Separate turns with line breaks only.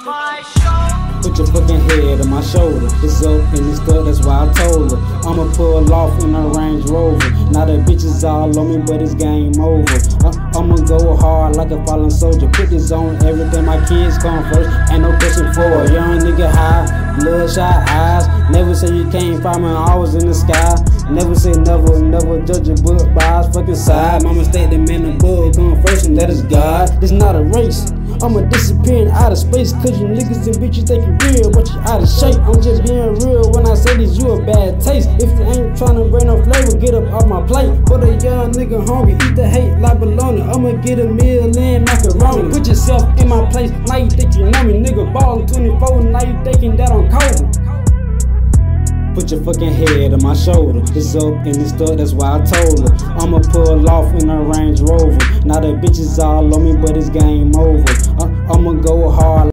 Put your fucking head on my shoulder. It's up in this stuff, that's why I told her. I'ma pull off in a Range Rover. Now the bitches all on me, but it's game over. I- I'ma go hard like a fallen soldier. Put this on everything, my kids come first. Ain't no question for a young nigga high. Bloodshot eyes. Never say you can't find me, always in the sky. Never say never, never judge a book by its fucking side. My mistake, the man above come first, and that is God. This not a race. I'ma disappear in outer space Cause you niggas and bitches think you real But you out of shape I'm just being real when I say this you a bad taste If you ain't tryna bring no flavor Get up off my plate But a young nigga hungry Eat the hate like bologna I'ma get a meal in macaroni Put yourself in my place Now you think you know me Nigga ballin' 24 Now you thinking that I'm cold Put your fucking head on my shoulder. It's up in this stuff, that's why I told her. I'ma pull off in a Range Rover. Now the bitches all on me, but it's game over. I'ma go hard.